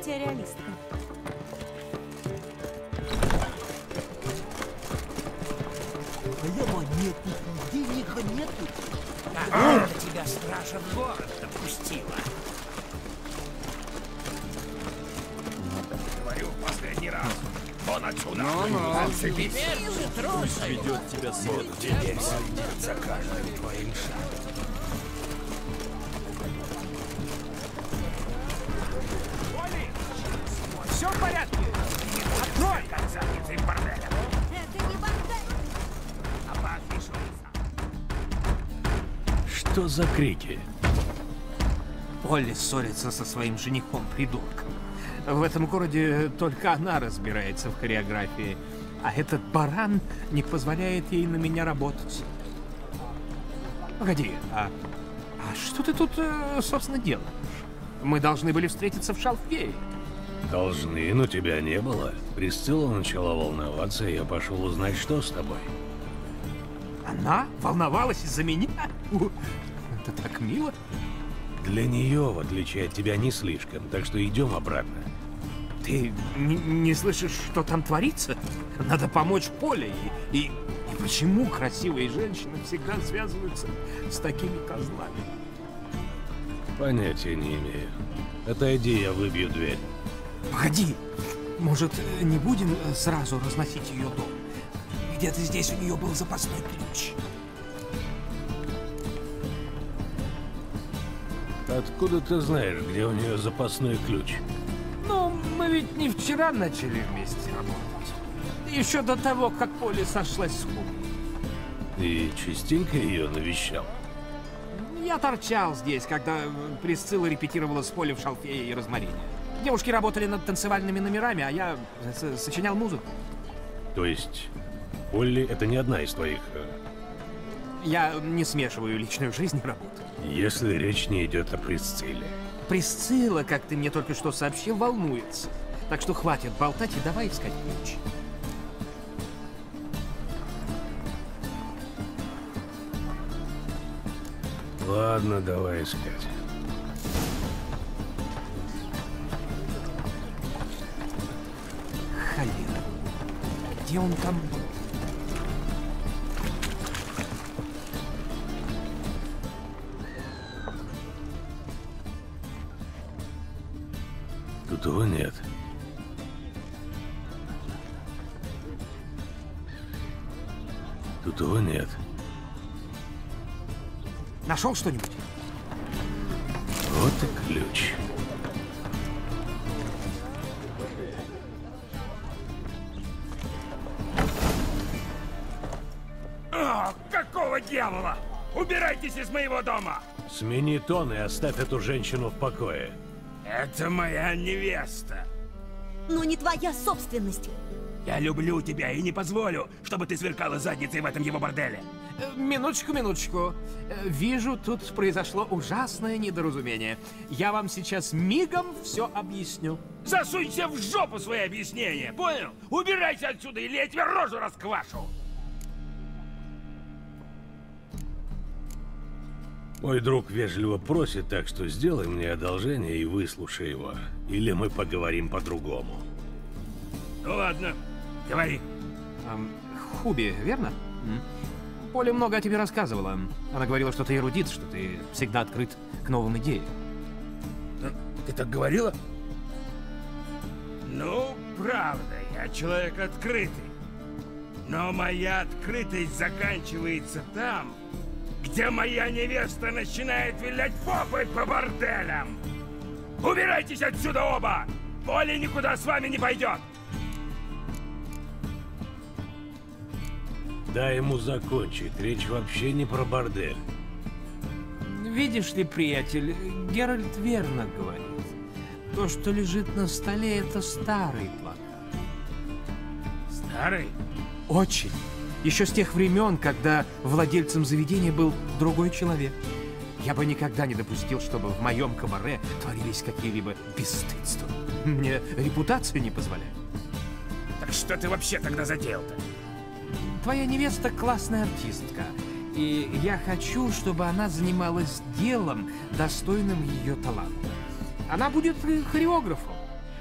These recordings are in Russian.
метеореалистка. Прямо нету, денег нету. Как это тебя стража в город допустила? Говорю в последний раз. Вон отсюда. Ну-ну. Отцепись. Теперь уже трус. Ведет тебя свет. Теперь следят за каждым твоим шагом. Что за крики? Полли ссорится со своим женихом, придурком. В этом городе только она разбирается в хореографии, а этот баран не позволяет ей на меня работать. Погоди, а, а что ты тут, э, собственно, делаешь? Мы должны были встретиться в Шалфее. Должны, но тебя не было. Присцилла начала волноваться, и я пошел узнать, что с тобой. Она волновалась из-за меня? Мило. Для нее, в отличие от тебя, не слишком, так что идем обратно. Ты не слышишь, что там творится? Надо помочь Поле. И, и- и почему красивые женщины всегда связываются с такими козлами? Понятия не имею. Отойди, я выбью дверь. Погоди, может, не будем сразу разносить ее дом? Где-то здесь у нее был запасной ключ. Откуда ты знаешь, где у нее запасной ключ? Ну, мы ведь не вчера начали вместе работать. Еще до того, как Поле сошлась с Хубой. Ты частенько ее навещал? Я торчал здесь, когда Присцилла репетировала с Поле в Шалфее и Розмарине. Девушки работали над танцевальными номерами, а я э, сочинял музыку. То есть, Полли — это не одна из твоих... э, Я не смешиваю личную жизнь и работу. Если речь не идет о Присцилле. Присцилла, как ты мне только что сообщил, волнуется. Так что хватит болтать и давай искать ключ. Ладно, давай искать. Холера. Где он там? Нашел что-нибудь? Вот и ключ. О, какого дьявола? Убирайтесь из моего дома! Смени тон и оставь эту женщину в покое. Это моя невеста. Но не твоя собственность. Я люблю тебя и не позволю, чтобы ты сверкала задницей в этом его борделе. Э, Минуточку, минуточку. Э, Вижу, тут произошло ужасное недоразумение. Я вам сейчас мигом все объясню. Засунься в жопу свои объяснения, понял? Убирайся отсюда, или я тебе рожу расквашу. Мой друг вежливо просит, так что сделай мне одолжение и выслушай его. Или мы поговорим по-другому. Ну ладно, говори. Эм, Хуби, верно? Поля много о тебе рассказывала. Она говорила, что ты эрудит, что ты всегда открыт к новым идеям. Ты так говорила? Ну, правда, я человек открытый. Но моя открытость заканчивается там, где моя невеста начинает вилять попой по борделям. Убирайтесь отсюда оба! Поля никуда с вами не пойдет! Дай ему закончить. Речь вообще не про бордель. Видишь ли, приятель, Геральт верно говорит. То, что лежит на столе, это старый плакат. Старый? Очень. Еще с тех времен, когда владельцем заведения был другой человек. Я бы никогда не допустил, чтобы в моем кабаре творились какие-либо бесстыдства. Мне репутацию не позволяет. Так что ты вообще тогда затеял-то? Твоя невеста классная артистка, и я хочу, чтобы она занималась делом, достойным ее таланта. Она будет э, хореографом.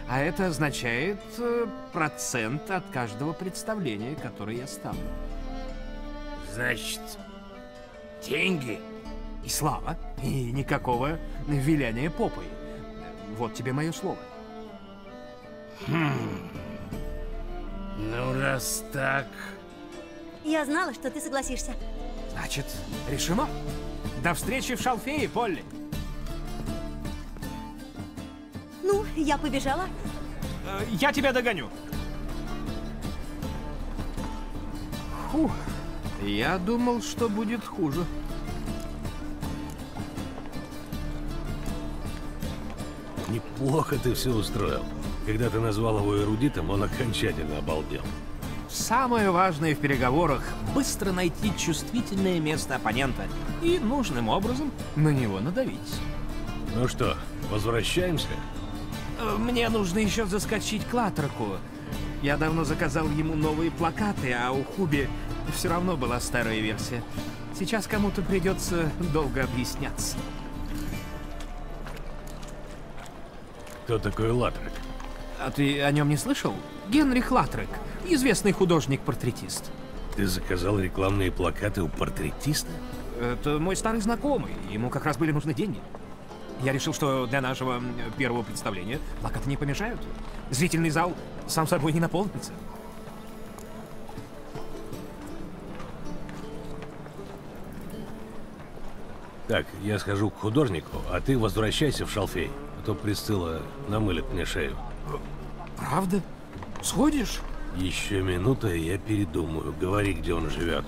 А это означает э, процент от каждого представления, которое я ставлю. Значит, деньги? И слава, и никакого виляния попой. Вот тебе мое слово. Ну, раз так... Я знала, что ты согласишься. Значит, решено. До встречи в Шалфее, Полли. Ну, я побежала. Э, Я тебя догоню. Фух, я думал, что будет хуже. Неплохо ты все устроил. Когда ты назвал его эрудитом, он окончательно обалдел. Самое важное в переговорах — быстро найти чувствительное место оппонента и нужным образом на него надавить. Ну что, возвращаемся? Э, Мне нужно еще заскочить к Латраку. Я давно заказал ему новые плакаты, а у Хуби все равно была старая версия. Сейчас кому-то придется долго объясняться. Кто такой Латрек? А ты о нем не слышал? Генрих Латрек, известный художник-портретист. Ты заказал рекламные плакаты у портретиста? Это мой старый знакомый, ему как раз были нужны деньги. Я решил, что для нашего первого представления плакаты не помешают. Зрительный зал сам собой не наполнится. Так, я схожу к художнику, а ты возвращайся в Шалфей, а то Присцилла намылит мне шею. Правда? Сходишь? Еще минута, и я передумаю. Говори, где он живет.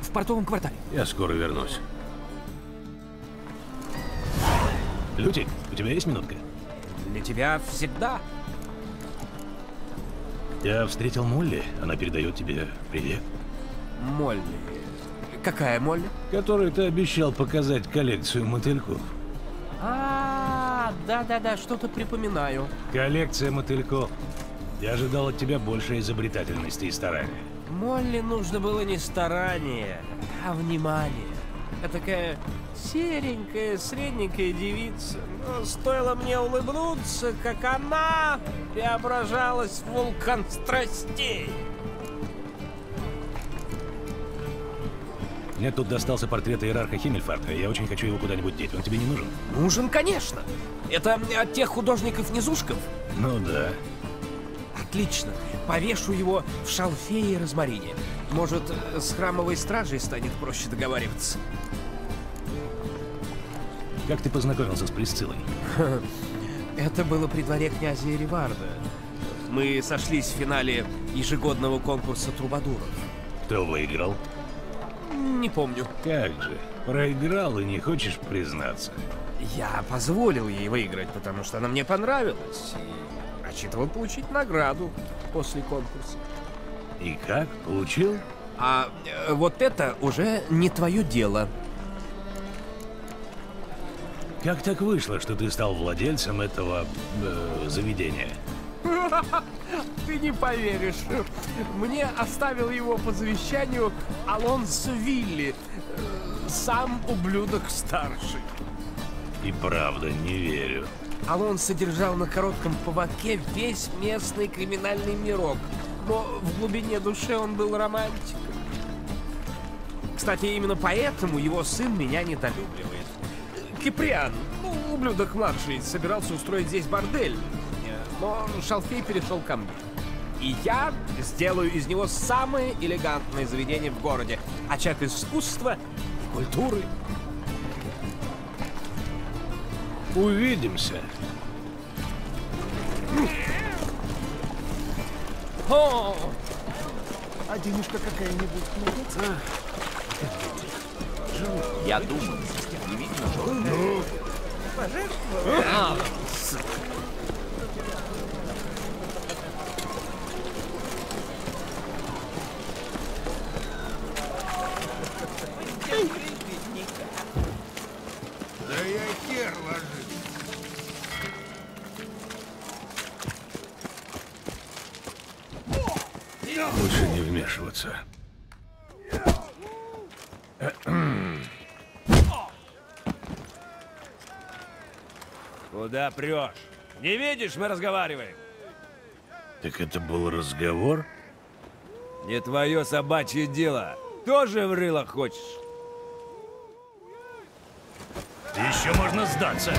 В портовом квартале. Я скоро вернусь. Лютик, у тебя есть минутка? Для тебя всегда. Я встретил Молли, она передает тебе привет. Молли. Какая Молли? Который ты обещал показать коллекцию мотыльков. А, да-да-да, что-то припоминаю. Коллекция мотыльков. Я ожидал от тебя больше изобретательности и старания. Молли нужно было не старание, а внимание. Я такая серенькая, средненькая девица. Но стоило мне улыбнуться, как она преображалась в вулкан страстей. Мне тут достался портрет иерарха Химмельфарта, и я очень хочу его куда-нибудь деть. Он тебе не нужен? Нужен, конечно. Это от тех художников-низушков? Ну да. Отлично. Повешу его в шалфе и розмарине. Может, с храмовой стражей станет проще договариваться. Как ты познакомился с Присциллой? Это было при дворе князя Эриварда. Мы сошлись в финале ежегодного конкурса трубадуров. Кто выиграл? Не помню. Как же, проиграл и не хочешь признаться. Я позволил ей выиграть, потому что она мне понравилась. И рассчитывал получить награду после конкурса. И как? Получил? А э, вот это уже не твое дело. Как так вышло, что ты стал владельцем этого э, заведения? Ты не поверишь. Мне оставил его по завещанию Алонсо Вилли. э, Сам ублюдок старший. И правда, не верю. Алонсо держал на коротком поводке весь местный криминальный мирок. Но в глубине души он был романтиком. Кстати, именно поэтому его сын меня недолюбливает. Киприан, ну, ублюдок младший, собирался устроить здесь бордель. Но Шалфей перешел ко мне. И я сделаю из него самое элегантное заведение в городе. Очаг искусства и культуры. Увидимся. О! А денежка какая-нибудь найдется? Я думаю, не видно же. А, с- Да я хер ложись. Лучше не вмешиваться. Куда прешь? Не видишь, мы разговариваем. Так это был разговор? Не твое собачье дело. Тоже в рыло хочешь? Еще можно сдаться.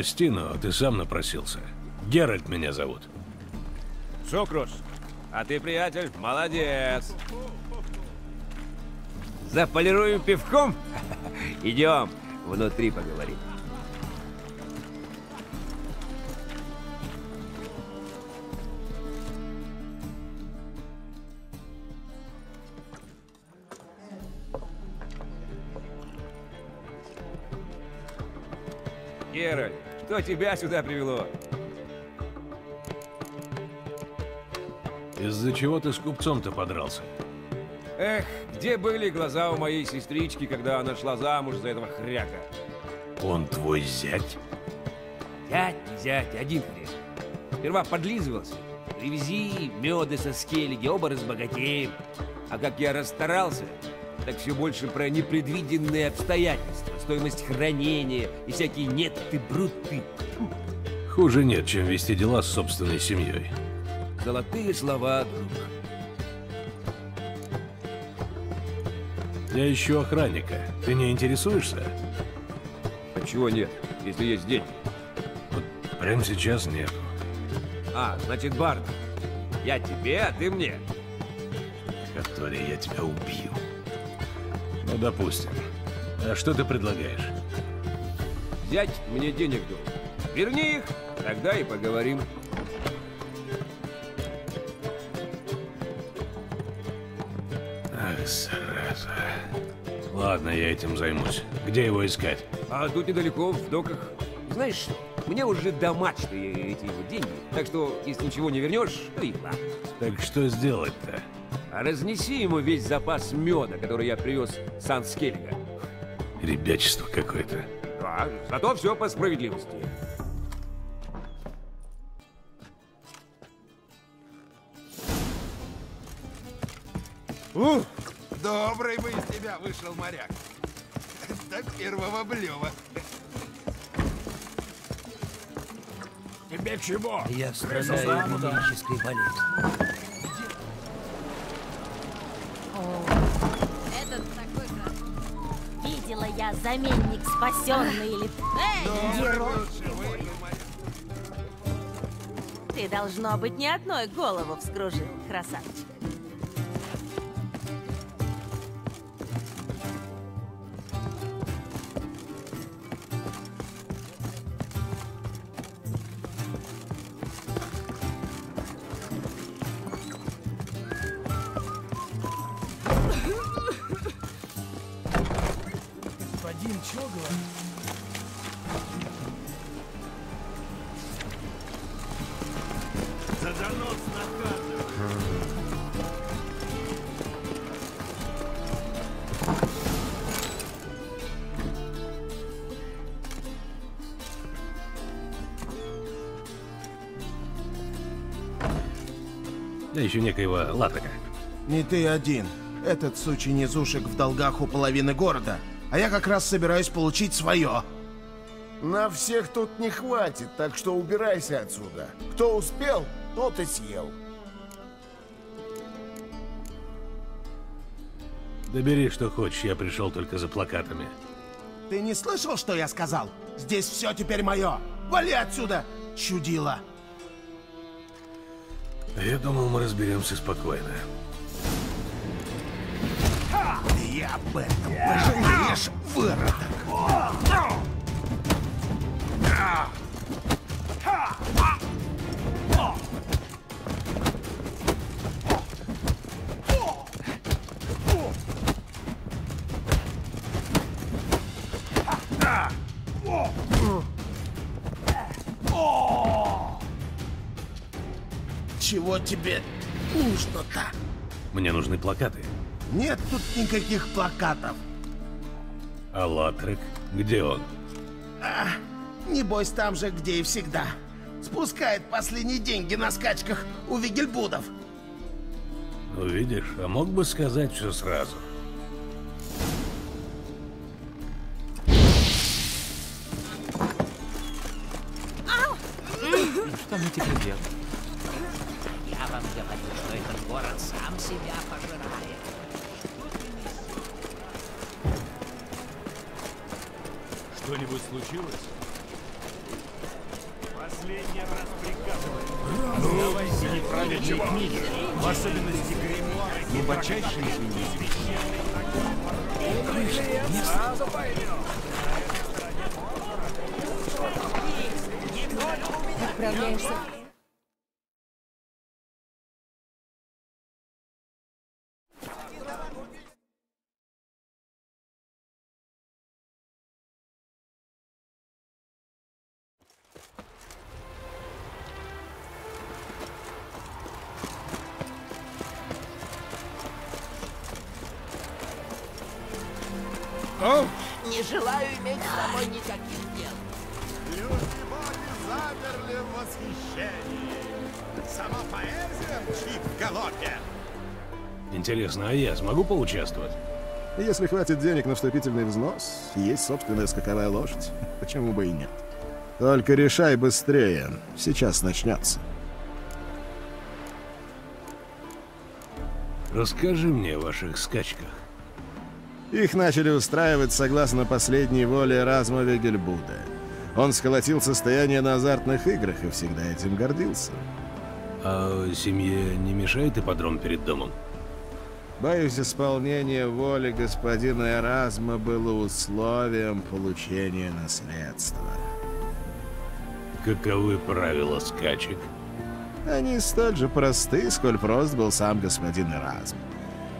Прости, но ты сам напросился. Геральт меня зовут. Сокруш, а ты, приятель, молодец. Заполируем пивком? Идем, внутри поговорим. Геральт, что тебя сюда привело? Из-за чего ты с купцом-то подрался? Эх, где были глаза у моей сестрички, когда она шла замуж за этого хряка? Он твой зять? Зять, не зять, один хрен. Сперва подлизывался. Привези меды со скеллиги, оба разбогатеем. А как я расстарался, так все больше про непредвиденные обстоятельства, стоимость хранения и всякие неты бруты. Хуже нет, чем вести дела с собственной семьей. Золотые слова, друг. Я ищу охранника. Ты не интересуешься? А чего нет, если есть деньги? Вот прямо сейчас нет. А, значит, Барт. Я тебе, а ты мне. Который я тебя убью. Ну, допустим. А что ты предлагаешь? Взять мне денег дал. Верни их, тогда и поговорим. Ах, зараза. Ладно, я этим займусь. Где его искать? А тут недалеко, в доках. Знаешь что, мне уже до мачты эти его деньги, так что, если ничего не вернешь, то и ладно. Так что сделать-то? А разнеси ему весь запас меда, который я привез с Анскеллига. Ребячество какое-то. Да, зато все по справедливости. Ух, добрый бы из тебя вышел моряк. До первого блева. Тебе чего? Я страдаю венерической болезнью. Я заменник спасенный или... Эй, герой! Ты, должно быть, не одной голову вскружил, красавчик. Да еще некоего Латака. Не ты один. Этот сучий низушек в долгах у половины города. А я как раз собираюсь получить свое. На всех тут не хватит, так что убирайся отсюда. Кто успел, тот и съел. Да бери, что хочешь, я пришел только за плакатами. Ты не слышал, что я сказал? Здесь все теперь мое. Вали отсюда, чудила. Я думал, мы разберемся спокойно. Ты об этом пожалеешь, выродок. Тебе нужно-то? Мне нужны плакаты. Нет тут никаких плакатов. А Латрек? Где он? А, небось там же, где и всегда. Спускает последние деньги на скачках у Вигельбудов. Ну, видишь, а мог бы сказать все сразу. Что мне теперь делать? Говорю, что этот город сам себя пожирает. Что-нибудь случилось? Последний раз приказываю. Давайте неправильные книги, в особенности гримуары. Глубочайшие извинения. Сразу поймем. Отправляешься. Интересно, а я смогу поучаствовать? Если хватит денег на вступительный взнос, есть собственная скаковая лошадь, почему бы и нет. Только решай быстрее, сейчас начнется. Расскажи мне о ваших скачках. Их начали устраивать согласно последней воле Разма Вегельбуда. Он сколотил состояние на азартных играх и всегда этим гордился. А семье не мешает ипподром перед домом? Боюсь, исполнение воли господина Эразма было условием получения наследства. Каковы правила скачек? Они столь же просты, сколь прост был сам господин Эразм.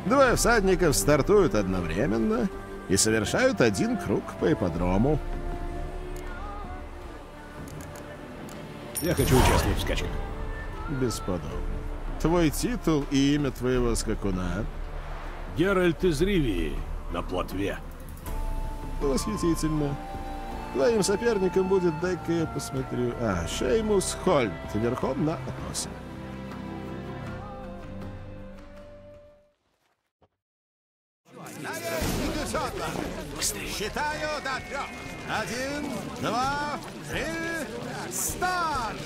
Двое всадников стартуют одновременно и совершают один круг по ипподрому. Я хочу участвовать в скачках. Бесподобно. Твой титул и имя твоего скакуна? Геральт из Ривии на плотве. Восхитительно. Твоим соперником будет, дай-ка я посмотрю... А, Шеймус Хольт, верхом на Атосе. Считаю до трех. Один, два, три, старт!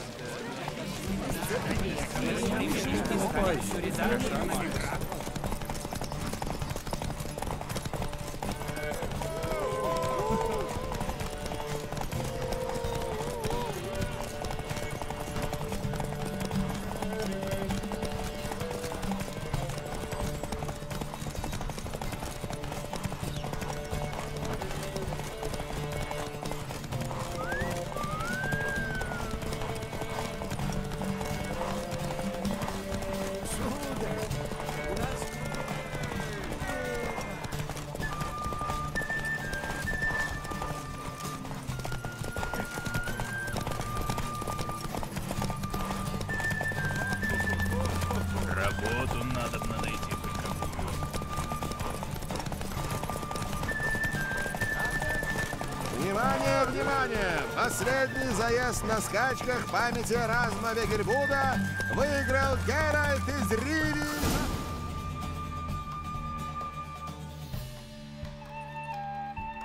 Последний заезд на скачках памяти Разма Вегельбуда выиграл Геральт из Риви.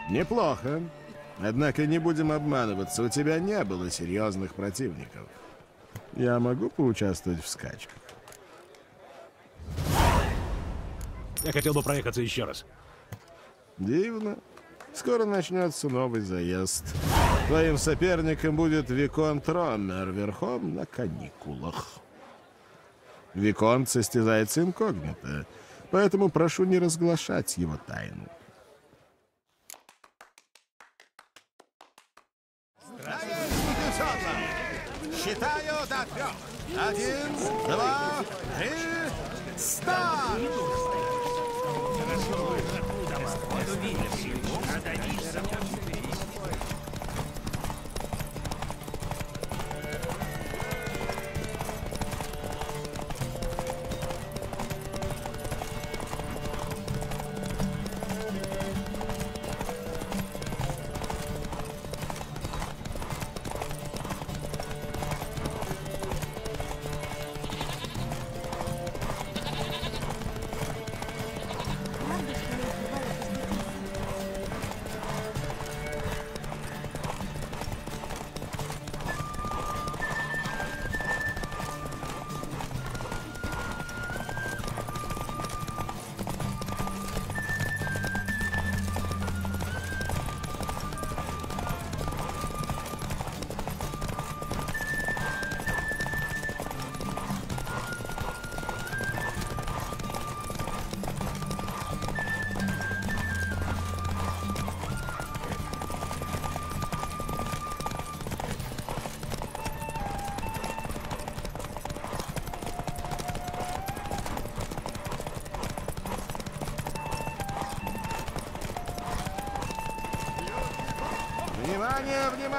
Неплохо. Однако не будем обманываться, у тебя не было серьезных противников. Я могу поучаствовать в скачках? Я хотел бы проехаться еще раз. Дивно. Скоро начнется новый заезд. Твоим соперником будет Виконт Роммер верхом на каникулах. Виконт состязается инкогнито, поэтому прошу не разглашать его тайну. Считаю до трех. Один, два, три, старт! Внимание,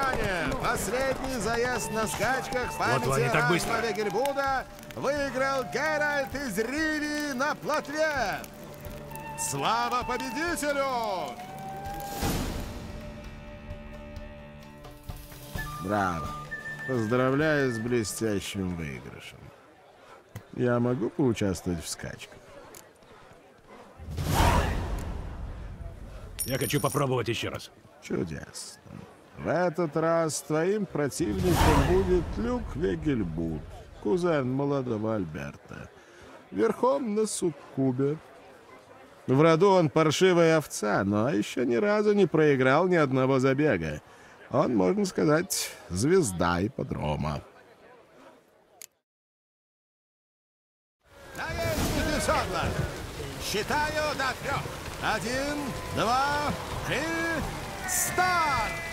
внимание! Последний заезд на скачках памяти вы, не так быстро. Вегельбуда выиграл Геральт из Риви на плотве! Слава победителю! Браво! Поздравляю с блестящим выигрышем. Я могу поучаствовать в скачках? Я хочу попробовать еще раз. Чудесно. В этот раз твоим противником будет Люк Вегельбуд, кузен молодого Альберта, верхом на суккубе. В роду он паршивая овца, но еще ни разу не проиграл ни одного забега. Он, можно сказать, звезда ипподрома. Считаю до трех. Один, два, три, старт!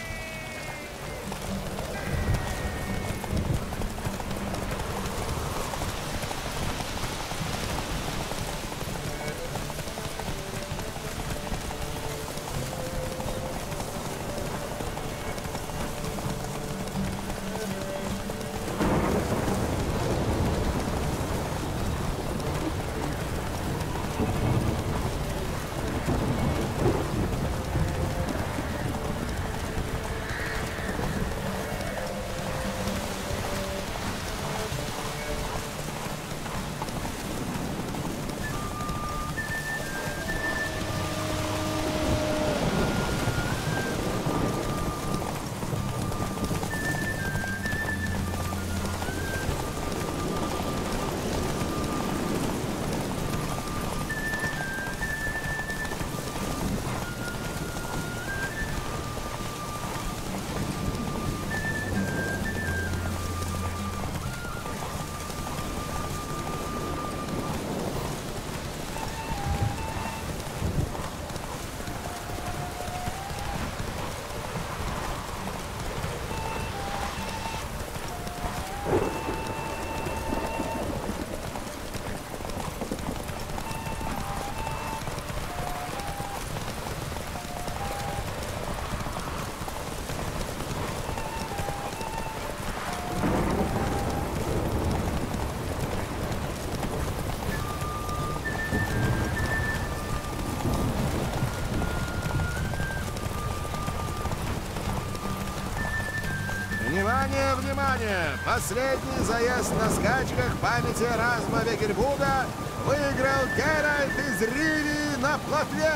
Внимание! Последний заезд на скачках памяти Разма Вегельбуда выиграл Геральт из Риви на плотве!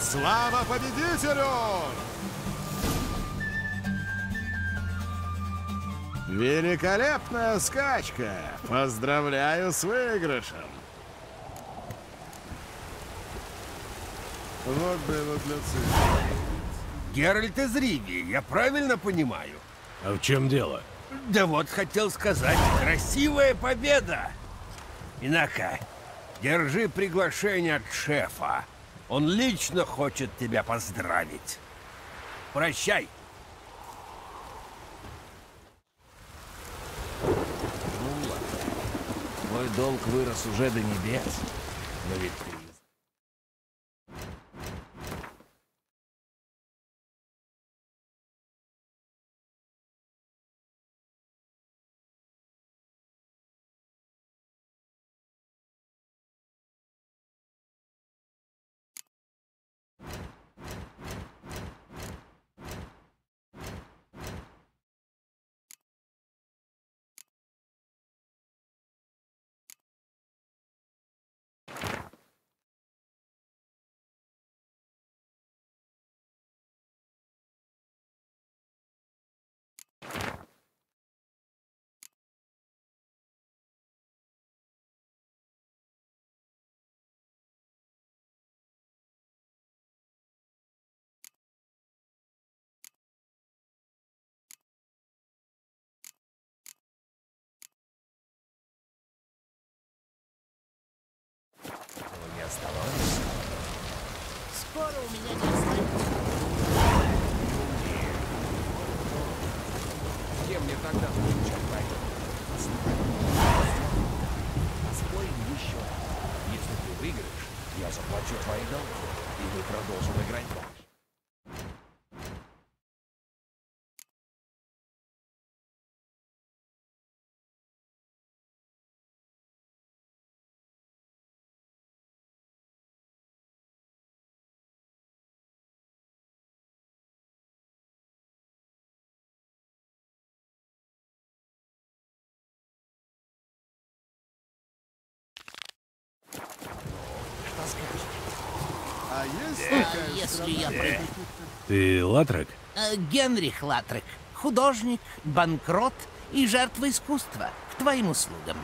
Слава победителю! Великолепная скачка! Поздравляю с выигрышем! Вот было для цифры. Геральт из Риви, я правильно понимаю? А в чем дело? Да вот хотел сказать, красивая победа! Инака, держи приглашение от шефа. Он лично хочет тебя поздравить. Прощай. Ну ладно. Мой долг вырос уже до небес. Но ведь Скоро у меня не останется. Где мне тогда получать войну? Поспорим еще. Если ты выиграешь, я заплачу твои долги, и мы продолжим играть дальше. А такая если я страна? пройду? Ты Латрек? Э, Генрих Латрек, художник, банкрот и жертва искусства. К твоим услугам.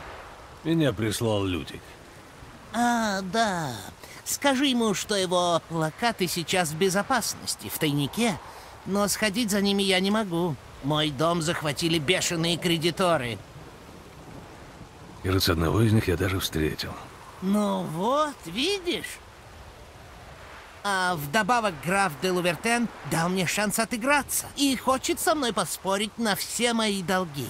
Меня прислал Лютик. А, да. Скажи ему, что его плакаты сейчас в безопасности, в тайнике. Но сходить за ними я не могу. Мой дом захватили бешеные кредиторы. Кажется, одного из них я даже встретил. Ну вот, видишь? А вдобавок граф де Лувертен дал мне шанс отыграться и хочет со мной поспорить на все мои долги.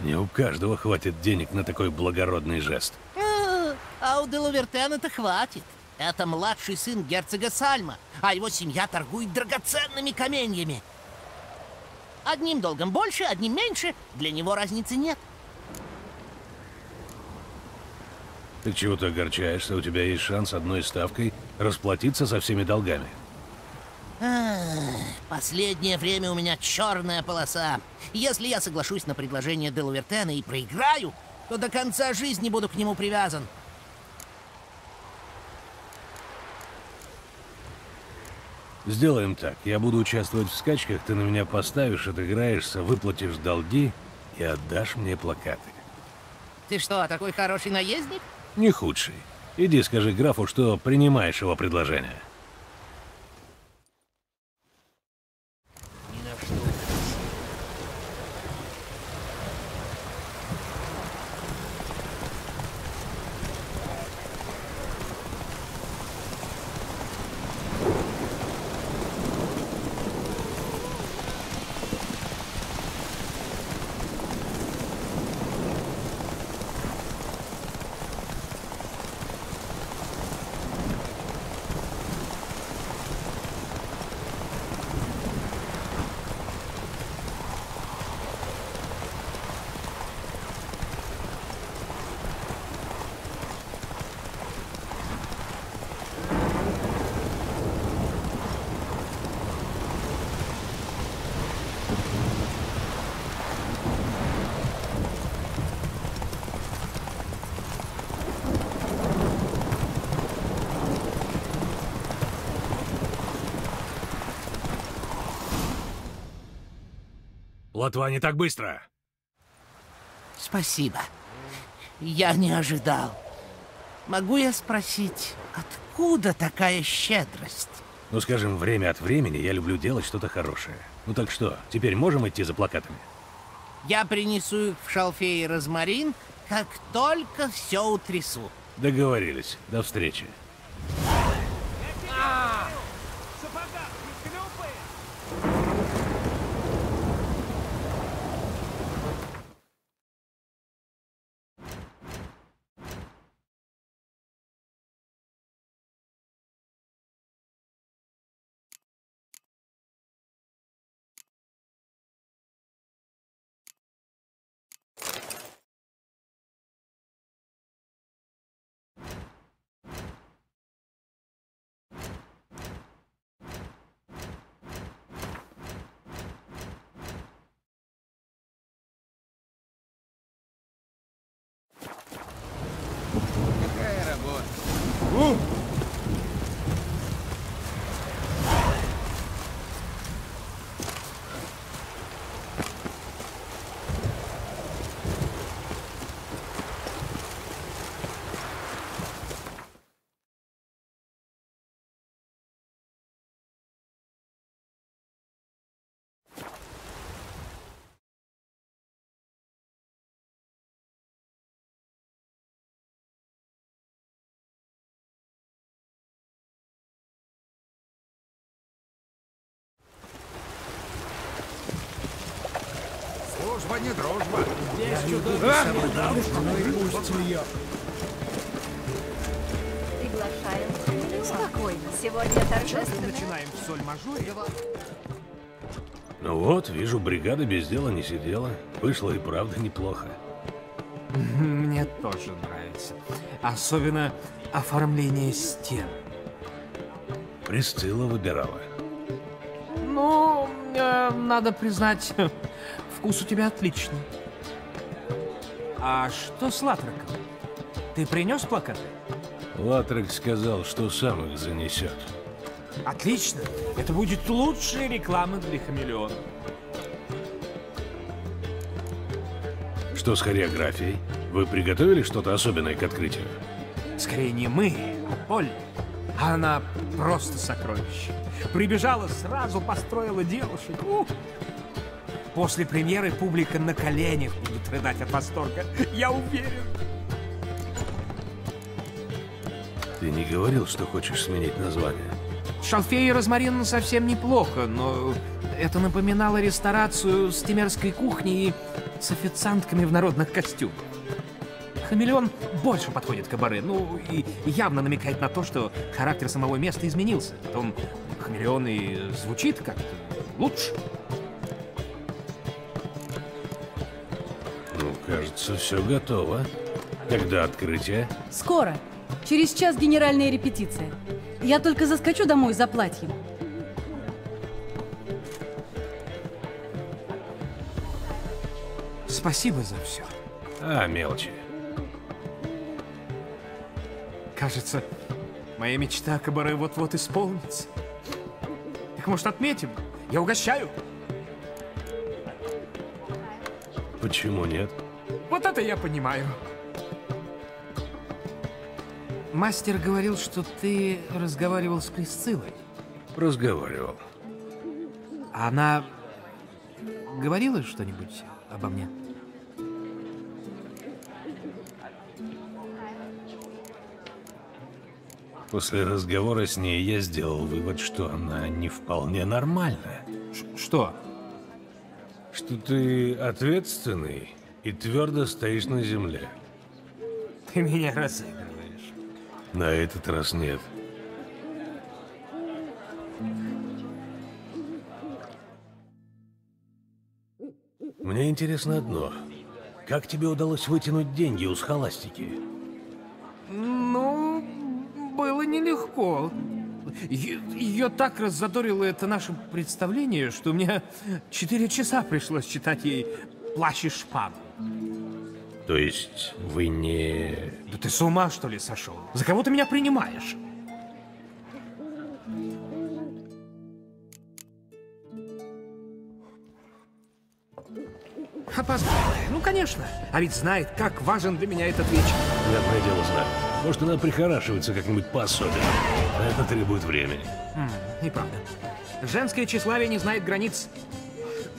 Не у каждого хватит денег на такой благородный жест. А, а у де Лувертена-то хватит. Это младший сын герцога Сальма, а его семья торгует драгоценными каменьями. Одним долгом больше, одним меньше. Для него разницы нет. Ты чего ты огорчаешься? У тебя есть шанс одной ставкой расплатиться со всеми долгами. Последнее время у меня черная полоса. Если я соглашусь на предложение Делувертена и проиграю, то до конца жизни буду к нему привязан. Сделаем так. Я буду участвовать в скачках, ты на меня поставишь, отыграешься, выплатишь долги и отдашь мне плакаты. Ты что, такой хороший наездник? Не худший. Иди скажи графу, что принимаешь его предложение. Латва не так быстро. Спасибо. Я не ожидал. Могу я спросить, откуда такая щедрость? Ну, скажем, время от времени я люблю делать что-то хорошее. Ну так что, теперь можем идти за плакатами? Я принесу их в шалфей и розмарин, как только все утрясу. Договорились. До встречи. Какая 嗯。Служба не дружба. Здесь Приглашаем. Спокойно. Сегодня торжественно. Начинаем в соль-мажоре. Ну вот, вижу, бригада без дела не сидела. Вышло и правда неплохо. Мне тоже нравится. Особенно оформление стен. Присцилла выбирала. Ну, э, надо признать, вкус у тебя отличный. А что с Латроком? Ты принес плакаты? Латрек сказал, что сам их занесет. Отлично. Это будет лучшая реклама для хамелеона. Что с хореографией? Вы приготовили что-то особенное к открытию? Скорее не мы, а Поль. А она просто сокровище. Прибежала сразу, построила девушек. Ух! После премьеры публика на коленях будет рыдать от восторга. Я уверен. Ты не говорил, что хочешь сменить название? Шалфей и розмарин совсем неплохо, но это напоминало ресторацию с темерской кухни и с официантками в народных костюмах. Хамелеон больше подходит к кабаре, ну и явно намекает на то, что характер самого места изменился. Потом хамелеон и звучит как-то лучше. Ну, кажется, все готово. Когда открытие? Скоро. Через час генеральная репетиция. Я только заскочу домой за платьем. Спасибо за все. А, мелочи. Кажется, моя мечта о кабаре вот-вот исполнится. Так может отметим? Я угощаю. Почему нет? Вот это я понимаю. Мастер говорил, что ты разговаривал с Присциллой. Разговаривал. Она говорила что-нибудь обо мне? После разговора с ней я сделал вывод, что она не вполне нормальная. что? Что ты ответственный и твердо стоишь на земле. Ты меня разыгрываешь. На этот раз нет. Мне интересно одно. Как тебе удалось вытянуть деньги у схоластики? Е- Ее так раззадорило это наше представление, что мне четыре часа пришлось читать ей «Плащ и шпагу». То есть вы не... Да ты с ума, что ли, сошел? За кого ты меня принимаешь? Опоздала. Ну, конечно. А ведь знает, как важен для меня этот вечер. Понятное дело, знаю. Может, она прихорашивается как-нибудь по-особенному. А это требует времени. М, неправда. Женское тщеславие не знает границ.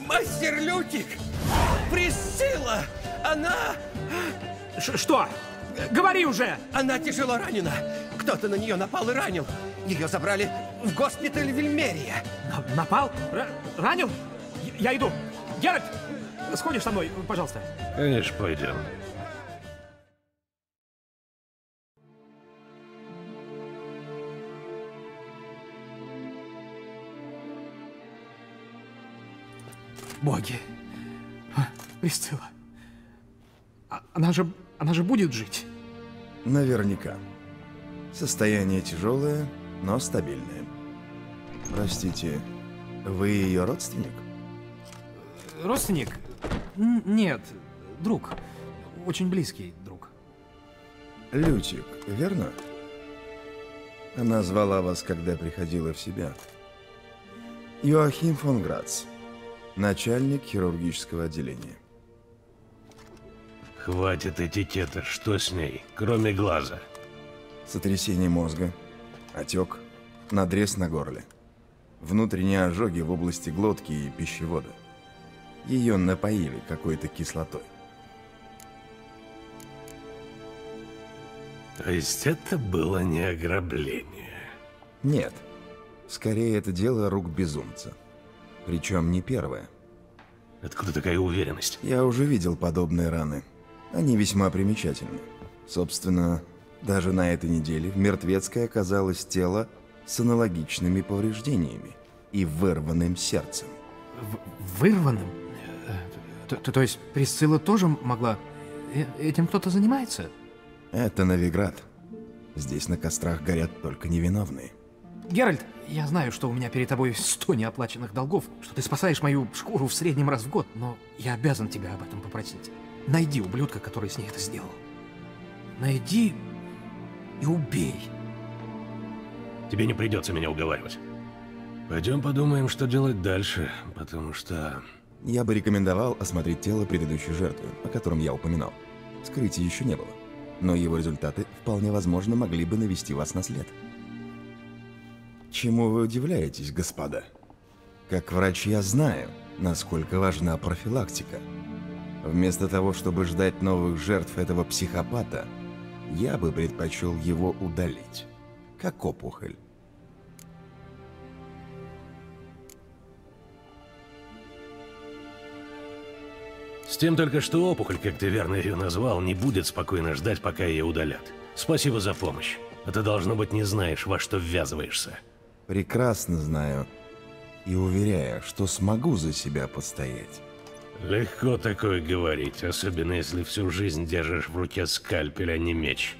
Мастер Лютик! Присцилла! Она... Ш- что? Говори уже! Она тяжело ранена. Кто-то на нее напал и ранил. Ее забрали в госпиталь Вильмерия. На- напал? Ра- ранил? Я, я иду. Геральт, сходишь со мной, пожалуйста. Конечно, пойдем. Боги. А, Присцилла. А- Она же, она же будет жить. Наверняка. Состояние тяжелое, но стабильное. Простите, вы ее родственник? Родственник? Н- нет, друг. Очень близкий друг. Лютик, верно? Она звала вас, когда приходила в себя. Йоахим фон Грац, начальник хирургического отделения. Хватит этикета. Что с ней, кроме глаза? Сотрясение мозга, отек, надрез на горле, внутренние ожоги в области глотки и пищевода. Ее напоили какой-то кислотой. То есть это было не ограбление? Нет. Скорее, это дело рук безумца. Причем не первое. Откуда такая уверенность? Я уже видел подобные раны. Они весьма примечательны. Собственно, даже на этой неделе в Мертвецкой оказалось тело с аналогичными повреждениями и вырванным сердцем. В- вырванным? Э, То, то- то есть Присцилла тоже могла... Э, Этим кто-то занимается? Это Новиград. Здесь на кострах горят только невиновные. Геральт, я знаю, что у меня перед тобой сто неоплаченных долгов, что ты спасаешь мою шкуру в среднем раз в год, но я обязан тебя об этом попросить. Найди ублюдка, который с ней это сделал. найди и убей. Тебе не придется меня уговаривать. Пойдем подумаем, что делать дальше, потому что... Я бы рекомендовал осмотреть тело предыдущей жертвы, о котором я упоминал. Скрытия еще не было, но его результаты вполне возможно могли бы навести вас на след. Чему вы удивляетесь, господа? Как врач я знаю, насколько важна профилактика. Вместо того, чтобы ждать новых жертв этого психопата, я бы предпочел его удалить. Как опухоль. Тем только, что опухоль, как ты верно ее назвал, не будет спокойно ждать, пока ее удалят. Спасибо за помощь. А ты, должно быть, не знаешь, во что ввязываешься. Прекрасно знаю. И уверяю, что смогу за себя постоять. Легко такое говорить, особенно если всю жизнь держишь в руке скальпель, а не меч.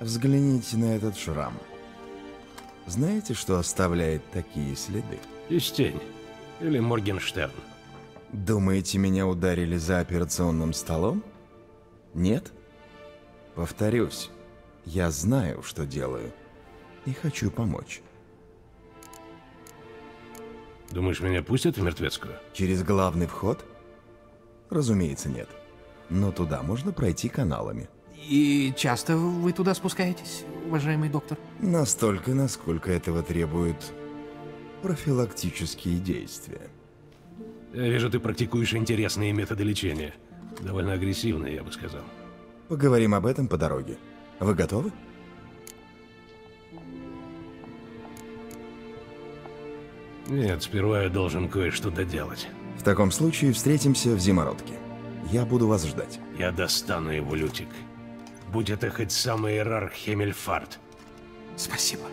Взгляните на этот шрам. Знаете, что оставляет такие следы? Истень. Или Моргенштерн. Думаете, меня ударили за операционным столом? Нет? Повторюсь, я знаю, что делаю. И хочу помочь. Думаешь, меня пустят в мертвецкую? Через главный вход? Разумеется, нет. Но туда можно пройти каналами. И часто вы туда спускаетесь, уважаемый доктор? Настолько, насколько этого требуют профилактические действия. Я вижу, ты практикуешь интересные методы лечения. Довольно агрессивные, я бы сказал. Поговорим об этом по дороге. Вы готовы? Нет, сперва я должен кое-что доделать. В таком случае встретимся в зимородке. Я буду вас ждать. Я достану его, Лютик. Будь это хоть самый иерарх Хемельфарт. Спасибо.